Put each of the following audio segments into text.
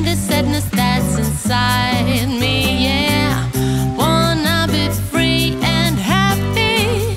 the sadness that's inside me, yeah. Wanna be free and happy.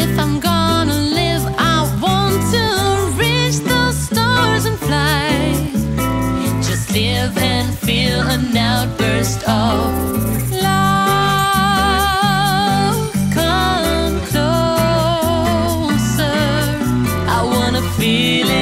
If I'm gonna live, I want to reach the stars and fly. Just live and feel an outburst of love. feeling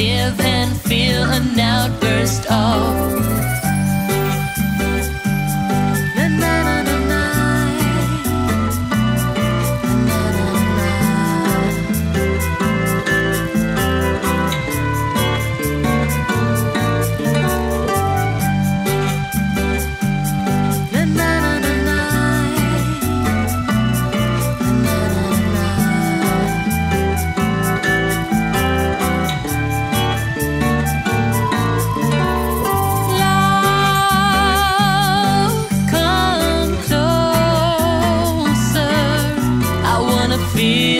live and feel an outburst of feel